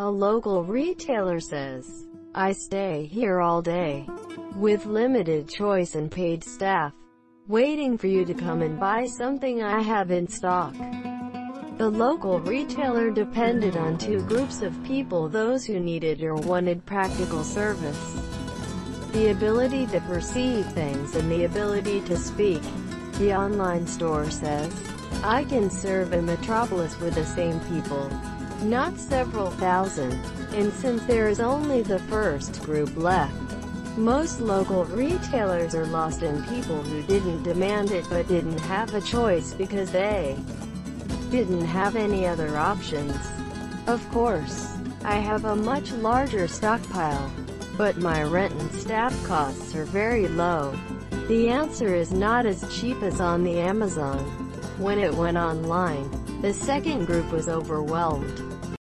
A local retailer says, I stay here all day, with limited choice and paid staff, waiting for you to come and buy something I have in stock. The local retailer depended on two groups of people those who needed or wanted practical service. The ability to perceive things and the ability to speak. The online store says, I can serve a metropolis with the same people, not several thousand. And since there is only the first group left, most local retailers are lost in people who didn't demand it but didn't have a choice because they didn't have any other options. Of course, I have a much larger stockpile, but my rent and staff costs are very low. The answer is not as cheap as on the Amazon. When it went online, the second group was overwhelmed.